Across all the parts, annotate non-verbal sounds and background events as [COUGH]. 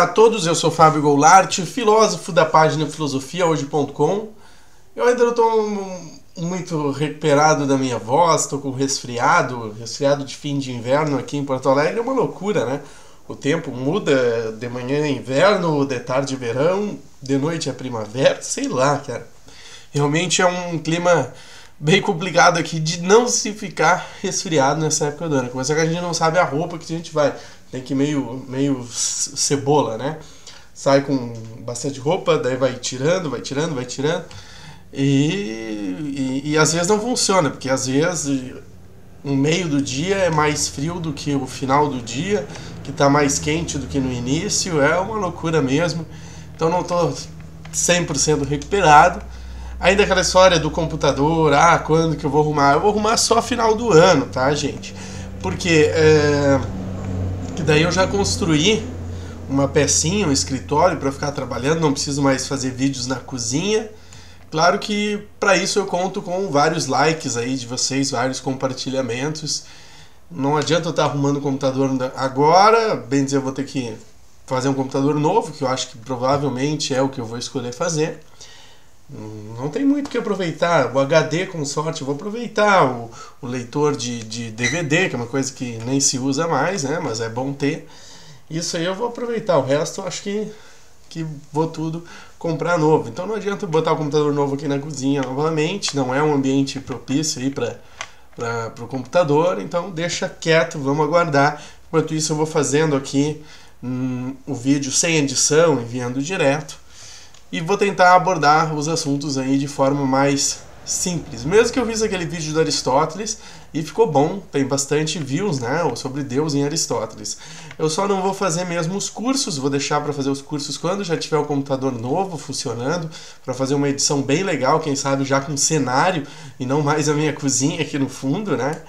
a todos, eu sou Fábio Goulart, filósofo da página filosofiahoje.com. Eu ainda não estou muito recuperado da minha voz, estou com resfriado, resfriado de fim de inverno aqui em Porto Alegre, é uma loucura, né? O tempo muda, de manhã é inverno, de tarde é verão, de noite é primavera, sei lá, cara. Realmente é um clima bem complicado aqui de não se ficar resfriado nessa época do ano. Começa que a gente não sabe a roupa que a gente vai tem que meio, meio cebola, né? Sai com bastante roupa, daí vai tirando, vai tirando, vai tirando. E, e, e às vezes não funciona, porque às vezes o meio do dia é mais frio do que o final do dia, que está mais quente do que no início, é uma loucura mesmo. Então não estou 100% recuperado. Ainda aquela história do computador, ah, quando que eu vou arrumar? Eu vou arrumar só final do ano, tá, gente? Porque é, que daí eu já construí uma pecinha, um escritório para ficar trabalhando, não preciso mais fazer vídeos na cozinha. Claro que para isso eu conto com vários likes aí de vocês, vários compartilhamentos. Não adianta eu estar tá arrumando o computador agora, bem dizer, eu vou ter que fazer um computador novo, que eu acho que provavelmente é o que eu vou escolher fazer. Não tem muito que aproveitar. O HD, com sorte, vou aproveitar. O, o leitor de, de DVD, que é uma coisa que nem se usa mais, né? Mas é bom ter. Isso aí eu vou aproveitar. O resto acho que, que vou tudo comprar novo. Então não adianta botar o computador novo aqui na cozinha novamente. Não é um ambiente propício aí para para o computador. Então deixa quieto, vamos aguardar. Enquanto isso eu vou fazendo aqui hum, o vídeo sem edição, enviando direto e vou tentar abordar os assuntos aí de forma mais simples. Mesmo que eu fiz aquele vídeo do Aristóteles e ficou bom, tem bastante views, né, sobre Deus em Aristóteles. Eu só não vou fazer mesmo os cursos, vou deixar para fazer os cursos quando já tiver o computador novo funcionando, para fazer uma edição bem legal, quem sabe já com cenário e não mais a minha [LAUGHS] cozinha aqui no fundo, né?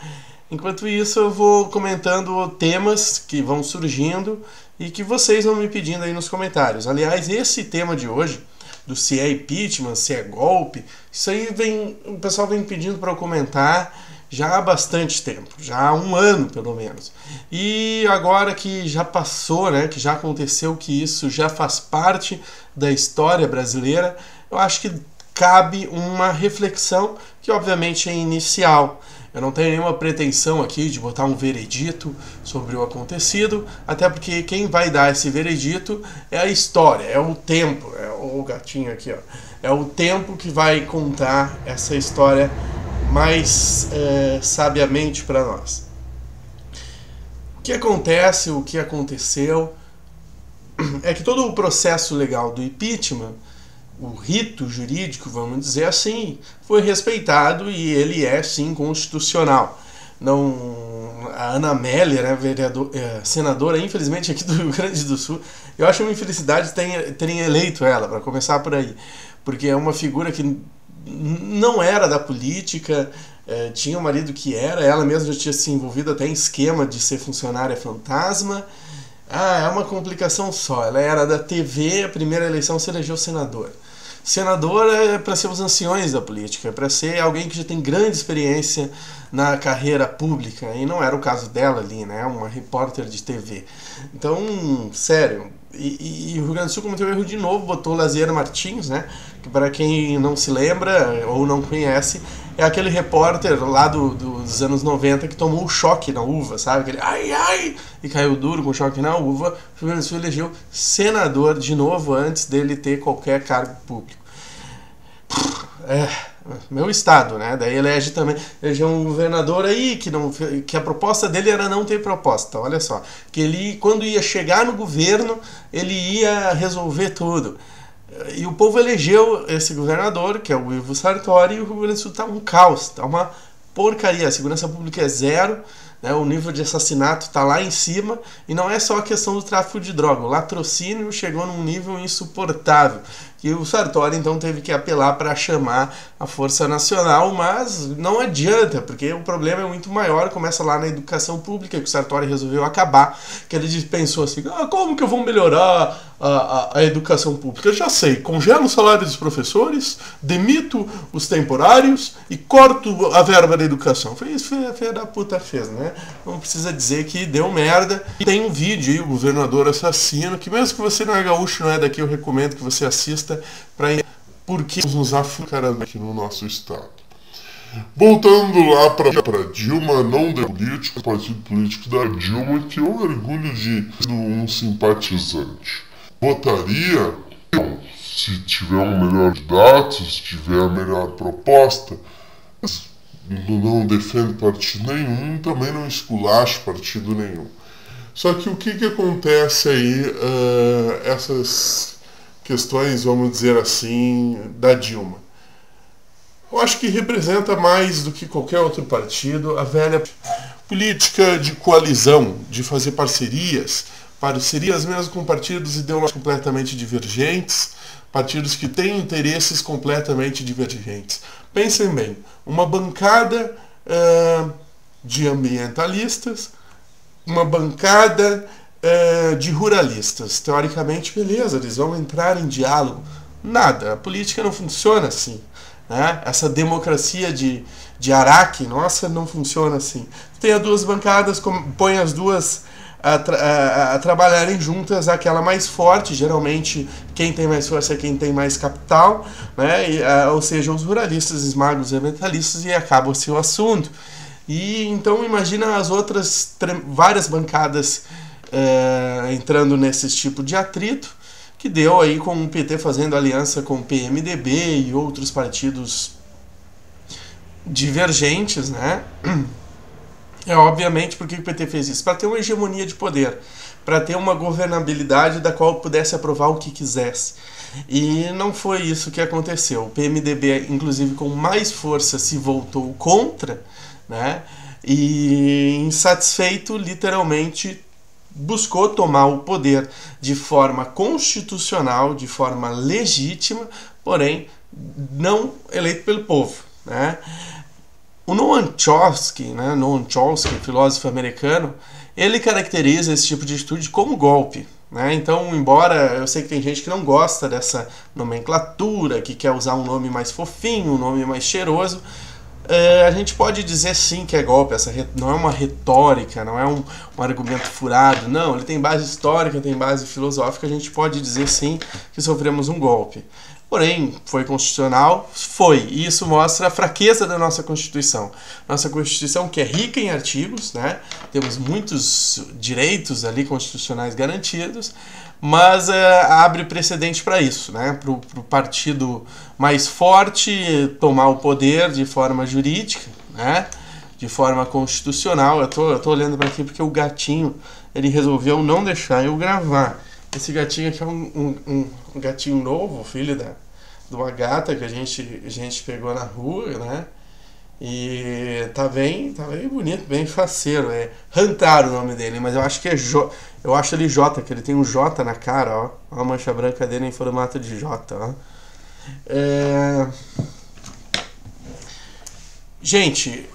Enquanto isso, eu vou comentando temas que vão surgindo e que vocês vão me pedindo aí nos comentários. Aliás, esse tema de hoje, do se é impeachment, se é golpe, isso aí vem, o pessoal vem pedindo para eu comentar já há bastante tempo, já há um ano pelo menos. E agora que já passou, né, que já aconteceu, que isso já faz parte da história brasileira, eu acho que cabe uma reflexão que obviamente é inicial. Eu não tenho nenhuma pretensão aqui de botar um veredito sobre o acontecido, até porque quem vai dar esse veredito é a história, é o tempo, é o gatinho aqui, ó. É o tempo que vai contar essa história mais é, sabiamente para nós. O que acontece, o que aconteceu, é que todo o processo legal do impeachment o rito jurídico, vamos dizer assim, foi respeitado e ele é sim constitucional. Não, a Ana Amélia, né, vereador, é, senadora, infelizmente aqui do [LAUGHS] Rio Grande do Sul, eu acho uma infelicidade terem, terem eleito ela, para começar por aí, porque é uma figura que não era da política, é, tinha um marido que era, ela mesma já tinha se envolvido até em esquema de ser funcionária fantasma. Ah, é uma complicação só. Ela era da TV, a primeira eleição se elegeu senadora. Senador é para ser os anciões da política, é para ser alguém que já tem grande experiência na carreira pública, e não era o caso dela ali, né? Uma repórter de TV. Então, sério, e, e, o Rio Grande do Sul cometeu erro de novo, botou Lazier Martins, né? Que para quem não se lembra ou não conhece, é aquele repórter lá do, dos anos 90 que tomou o choque na uva, sabe? Aquele ai ai e caiu duro com choque na uva. O Rio Grande do Sul elegeu senador de novo antes dele ter qualquer cargo público. É, meu estado, né? Daí elege também, elege um governador aí que não que a proposta dele era não ter proposta. Olha só, que ele quando ia chegar no governo, ele ia resolver tudo. E o povo elegeu esse governador, que é o Ivo Sartori, e o Rio Grande do Sul está um caos, está uma porcaria. A segurança pública é zero, né? o nível de assassinato está lá em cima, e não é só a questão do tráfico de droga. O latrocínio chegou num nível insuportável. Que o Sartori então teve que apelar para chamar a Força Nacional, mas não adianta, porque o problema é muito maior, começa lá na educação pública, que o Sartori resolveu acabar, que ele pensou assim, ah, como que eu vou melhorar a, a, a educação pública? Eu já sei, congelo o salário dos professores, demito os temporários e corto a verba da educação. Foi isso que a filha da puta fez, né? Não precisa dizer que deu merda. E tem um vídeo aí, o governador assassino, que mesmo que você não é gaúcho, não é daqui, eu recomendo que você assista para porque nos aqui no nosso estado. Voltando lá para Dilma, não de político, o partido político da Dilma, que eu orgulho de um simpatizante. Votaria, se tiver um melhor dados, se tiver a melhor proposta, mas não defende partido nenhum, também não esculacha partido nenhum. Só que o que, que acontece aí, uh, essas questões, vamos dizer assim, da Dilma. Eu acho que representa mais do que qualquer outro partido a velha política de coalizão, de fazer parcerias, parcerias mesmo com partidos ideológicos completamente divergentes, partidos que têm interesses completamente divergentes. Pensem bem, uma bancada uh, de ambientalistas, uma bancada é, de ruralistas. Teoricamente, beleza, eles vão entrar em diálogo. Nada, a política não funciona assim. Né? Essa democracia de, de Araque, nossa, não funciona assim. Tem as duas bancadas, põe as duas a, tra a, a, trabalharem juntas, aquela mais forte, geralmente quem tem mais força é quem tem mais capital, né? E, a, ou seja, os ruralistas esmagam os ambientalistas e acaba-se o assunto. E então imagina as outras várias bancadas é, entrando nesse tipo de atrito, que deu aí com o PT fazendo aliança com o PMDB e outros partidos divergentes, né? É obviamente porque o PT fez isso para ter uma hegemonia de poder, para ter uma governabilidade da qual pudesse aprovar o que quisesse. E não foi isso que aconteceu. O PMDB, inclusive com mais força, se voltou contra, né? E insatisfeito, literalmente buscou tomar o poder de forma constitucional, de forma legítima, porém não eleito pelo povo. Né? O Noam Chomsky, né, Noam Chomsky, filósofo americano, ele caracteriza esse tipo de atitude como golpe. Né? Então, embora eu sei que tem gente que não gosta dessa nomenclatura, que quer usar um nome mais fofinho, um nome mais cheiroso, é, a gente pode dizer sim que é golpe, essa não é uma retórica, não é um, um, argumento furado, não, ele tem base histórica, tem base filosófica, a gente pode dizer sim que sofremos um golpe. Porém, foi constitucional? Foi. E isso mostra a fraqueza da nossa Constituição. Nossa Constituição, que é rica em artigos, né? temos muitos direitos ali constitucionais garantidos, mas é, abre precedente para isso, né? para o partido mais forte tomar o poder de forma jurídica, né? de forma constitucional. Eu tô, eu tô olhando para aqui porque o gatinho ele resolveu não deixar eu gravar. Esse gatinho aqui é um, um, um gatinho novo, filho da, de uma gata que a gente, a gente pegou na rua, né? E tá bem, tá bem bonito, bem faceiro. É Rantar o nome dele, mas eu acho que é J. Eu acho ele J, que ele tem um J na cara, ó. A mancha branca dele em formato de J, ó. É... Gente,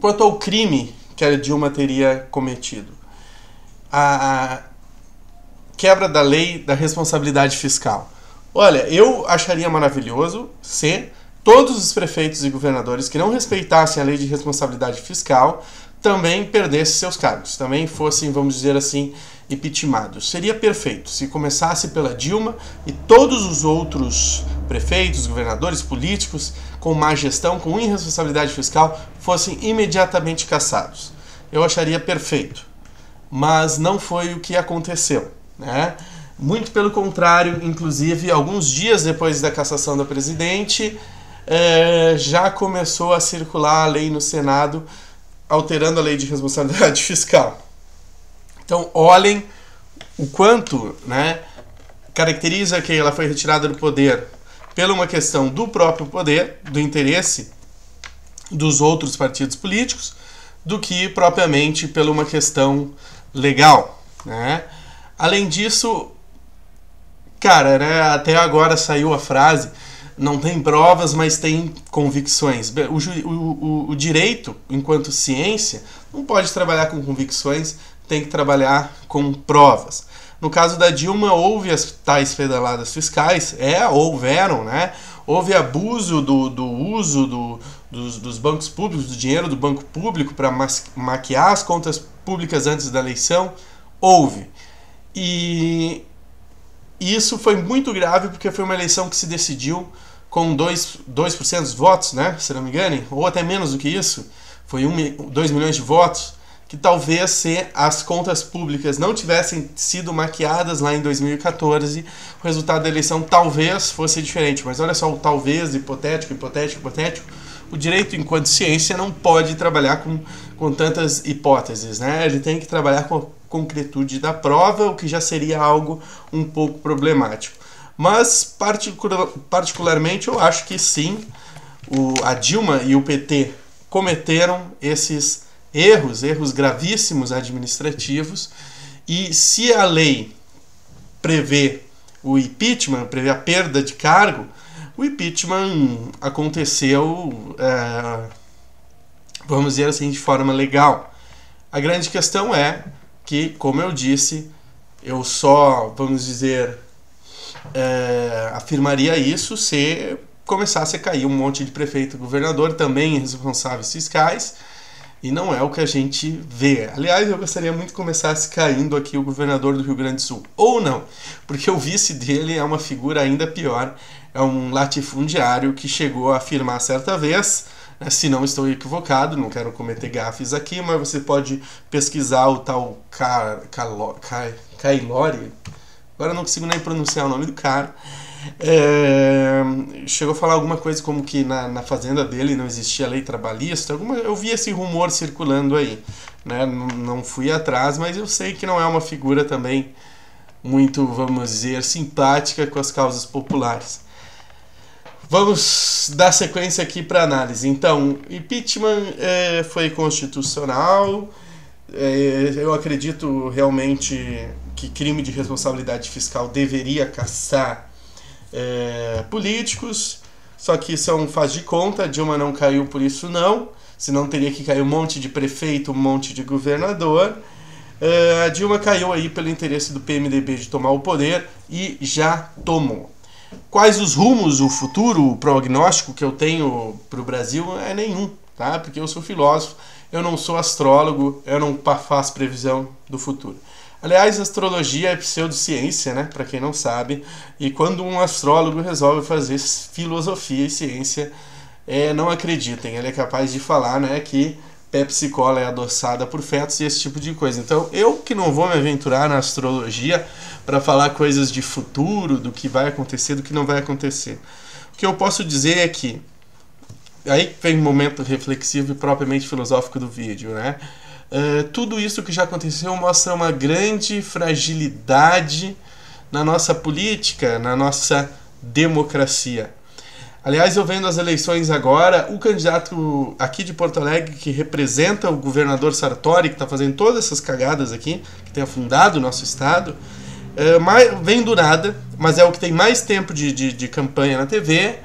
quanto ao crime que a Dilma teria cometido, a quebra da lei da responsabilidade fiscal. Olha, eu acharia maravilhoso se todos os prefeitos e governadores que não respeitassem a lei de responsabilidade fiscal também perdessem seus cargos, também fossem, vamos dizer assim, impeachmentados. Seria perfeito se começasse pela Dilma e todos os outros prefeitos, governadores, políticos com má gestão, com irresponsabilidade fiscal, fossem imediatamente cassados. Eu acharia perfeito. Mas não foi o que aconteceu. Né? Muito pelo contrário, inclusive, alguns dias depois da cassação da presidente, é, já começou a circular a lei no Senado alterando a lei de responsabilidade [LAUGHS] fiscal. Então, olhem o quanto né, caracteriza que ela foi retirada do poder pela uma questão do próprio poder, do interesse dos outros partidos políticos, do que propriamente pela uma questão legal. Né? Além disso, cara, né, até agora saiu a frase não tem provas, mas tem convicções. O, o, o, direito, enquanto ciência, não pode trabalhar com convicções, tem que trabalhar com provas. No caso da Dilma, houve as tais pedaladas fiscais, é, houveram, né? Houve abuso do, do uso do, dos, dos bancos públicos, do dinheiro do banco público para maquiar as contas públicas antes da eleição, houve. E isso foi muito grave porque foi uma eleição que se decidiu com 2%, 2 dos votos, né? Se não me engano, ou até menos do que isso. Foi 2 um, milhões de votos. Que talvez se as contas públicas não tivessem sido maquiadas lá em 2014, o resultado da eleição talvez fosse diferente. Mas olha só, o talvez, hipotético, hipotético, hipotético. O direito, enquanto ciência, não pode trabalhar com, com tantas hipóteses, né? Ele tem que trabalhar com concretude da prova, o que já seria algo um pouco problemático. Mas, particular, particularmente, eu acho que sim, o, a Dilma e o PT cometeram esses erros, erros gravíssimos administrativos, e se a lei prevê o impeachment, prevê a perda de cargo, o impeachment aconteceu, é, vamos dizer assim, de forma legal. A grande questão é que, como eu disse, eu só, vamos dizer, é, afirmaria isso se começasse a cair um monte de prefeito e governador, também responsáveis fiscais, e não é o que a gente vê. Aliás, eu gostaria muito que começasse caindo aqui o governador do Rio Grande do Sul. Ou não, porque o vice dele é uma figura ainda pior, é um latifundiário que chegou a afirmar certa vez, se não estou equivocado, não quero cometer gafes aqui, mas você pode pesquisar o tal Kailori, agora não consigo nem pronunciar o nome do cara. É, chegou a falar alguma coisa como que na, na fazenda dele não existia lei trabalhista. Alguma, eu vi esse rumor circulando aí. Né? Não, não fui atrás, mas eu sei que não é uma figura também muito, vamos dizer, simpática com as causas populares. Vamos dar sequência aqui para análise. Então, impeachment é, foi constitucional. É, eu acredito realmente que crime de responsabilidade fiscal deveria caçar é, políticos, só que isso é um faz de conta, Dilma não caiu por isso não, senão teria que cair um monte de prefeito, um monte de governador. É, a Dilma caiu aí pelo interesse do PMDB de tomar o poder e já tomou. Quais os rumos, o futuro, o prognóstico que eu tenho para o Brasil é nenhum, tá? Porque eu sou filósofo, eu não sou astrólogo, eu não faço previsão do futuro. Aliás, astrologia é pseudociência, né? Para quem não sabe. E quando um astrólogo resolve fazer filosofia e ciência, é, não acreditem. Ele é capaz de falar, né, que Pepsi Cola é adoçada por fetos e esse tipo de coisa. Então, eu que não vou me aventurar na astrologia para falar coisas de futuro, do que vai acontecer, do que não vai acontecer. O que eu posso dizer é que aí vem o momento reflexivo e propriamente filosófico do vídeo, né? Uh, tudo isso que já aconteceu mostra uma grande fragilidade na nossa política, na nossa democracia. Aliás, eu vendo as eleições agora, o candidato aqui de Porto Alegre que representa o governador Sartori, que está fazendo todas essas cagadas aqui, que tem afundado o nosso estado, uh, vem do nada, mas é o que tem mais tempo de, de, de campanha na TV,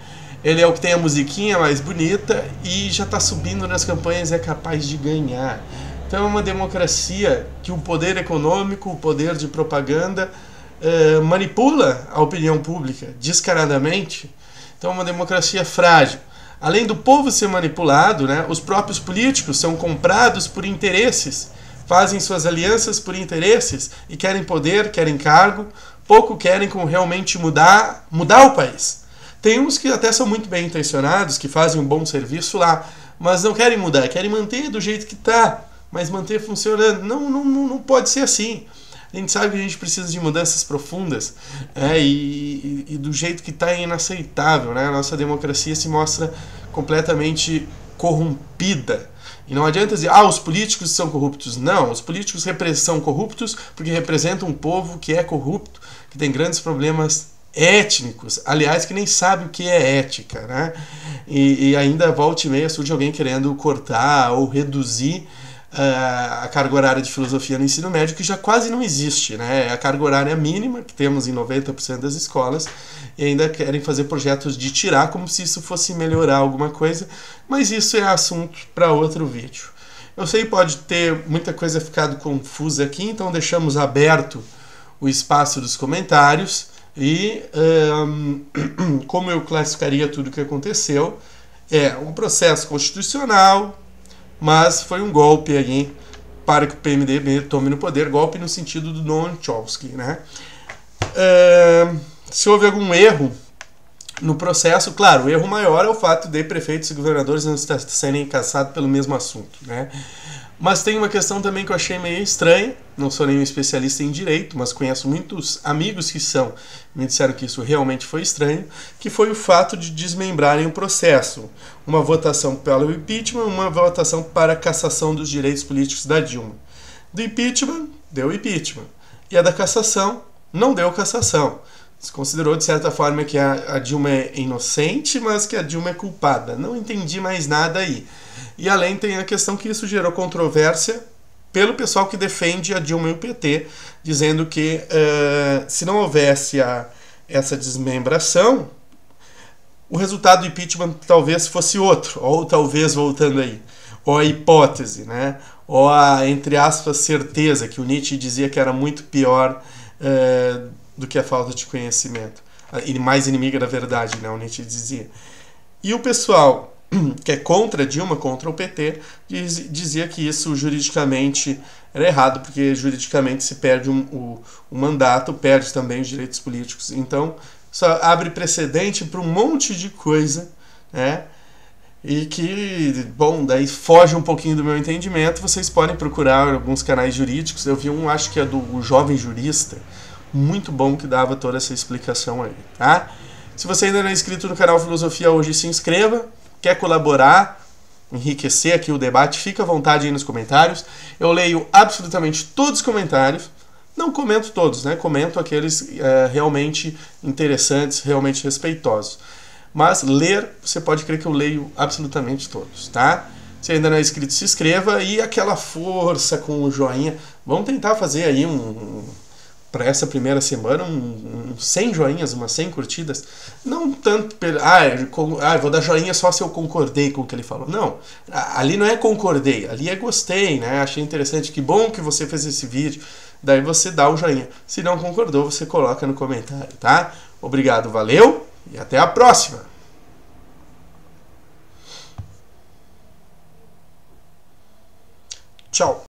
ele é o que tem a musiquinha mais bonita e já está subindo nas campanhas e é capaz de ganhar. Então é uma democracia que o poder econômico, o poder de propaganda eh, manipula a opinião pública descaradamente. Então é uma democracia frágil. Além do povo ser manipulado, né, os próprios políticos são comprados por interesses, fazem suas alianças por interesses e querem poder, querem cargo, pouco querem com realmente mudar, mudar o país. Tem uns que até são muito bem intencionados, que fazem um bom serviço lá, mas não querem mudar, querem manter do jeito que está mas manter funcionando. Não, não, não pode ser assim. A gente sabe que a gente precisa de mudanças profundas é, e, e, e do jeito que está é inaceitável. Né? A nossa democracia se mostra completamente corrompida. E não adianta dizer, ah, os políticos são corruptos. Não, os políticos são corruptos porque representam um povo que é corrupto, que tem grandes problemas étnicos, aliás, que nem sabe o que é ética, né? E, e ainda volta e meia surge alguém querendo cortar ou reduzir a carga horária de filosofia no ensino médio, que já quase não existe. Né? É a carga horária mínima, que temos em 90% das escolas, e ainda querem fazer projetos de tirar, como se isso fosse melhorar alguma coisa, mas isso é assunto para outro vídeo. Eu sei pode ter muita coisa ficado confusa aqui, então deixamos aberto o espaço dos comentários e um, [CLEARS THROAT] como eu classificaria tudo o que aconteceu. É um processo constitucional, mas foi um golpe aí para que o PMDB tome no poder, golpe no sentido do Noam Chomsky, né? Uh, se houve algum erro no processo, claro, o erro maior é o fato de prefeitos e governadores não serem caçados pelo mesmo assunto, né? Mas tem uma questão também que eu achei meio estranha. Não sou nenhum especialista em direito, mas conheço muitos amigos que são. Me disseram que isso realmente foi estranho, que foi o fato de desmembrarem o processo. Uma votação pelo impeachment, uma votação para a cassação dos direitos políticos da Dilma. Do impeachment, deu impeachment. E a da cassação, não deu cassação. Se considerou, de certa forma, que a, a Dilma é inocente, mas que a Dilma é culpada. Não entendi mais nada aí. E além tem a questão que isso gerou controvérsia pelo pessoal que defende a Dilma e o PT, dizendo que uh, se não houvesse a, essa desmembração, o resultado do impeachment talvez fosse outro, ou talvez voltando aí, ou a hipótese, né? ou a, entre aspas, certeza, que o Nietzsche dizia que era muito pior uh, do que a falta de conhecimento, e mais inimiga da verdade, né? o Nietzsche dizia. E o pessoal [CLEARS THROAT] que é contra Dilma, contra o PT, diz, dizia que isso juridicamente era errado, porque juridicamente se perde um, o, o mandato, perde também os direitos políticos. Então, só abre precedente para um monte de coisa, né? E que, bom, daí foge um pouquinho do meu entendimento. Vocês podem procurar alguns canais jurídicos. Eu vi um, acho que é do Jovem Jurista, muito bom que dava toda essa explicação aí, tá? Se você ainda não é inscrito no canal Filosofia Hoje, se inscreva quer colaborar, enriquecer aqui o debate, fica à vontade aí nos comentários. Eu leio absolutamente todos os comentários. Não comento todos, né? Comento aqueles é, realmente interessantes, realmente respeitosos. Mas ler, você pode crer que eu leio absolutamente todos, tá? Se ainda não é inscrito, se inscreva e aquela força com o joinha. Vamos tentar fazer aí um, para essa primeira semana um, um 100 joinhas, umas 100 curtidas. Não tanto pelo. Ah, ah, vou dar joinha só se eu concordei com o que ele falou. Não, ali não é concordei, ali é gostei, né? Achei interessante, que bom que você fez esse vídeo. Daí você dá o joinha. Se não concordou, você coloca no comentário, tá? Obrigado, valeu e até a próxima! Tchau!